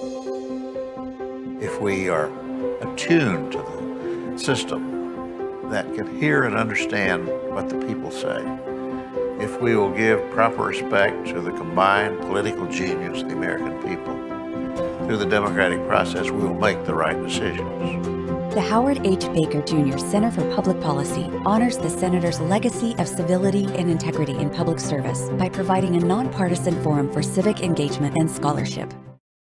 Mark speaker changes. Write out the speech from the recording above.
Speaker 1: If we are attuned to the system that can hear and understand what the people say, if we will give proper respect to the combined political genius of the American people through the democratic process, we will make the right decisions.
Speaker 2: The Howard H. Baker Jr. Center for Public Policy honors the Senator's legacy of civility and integrity in public service by providing a nonpartisan forum for civic engagement and scholarship.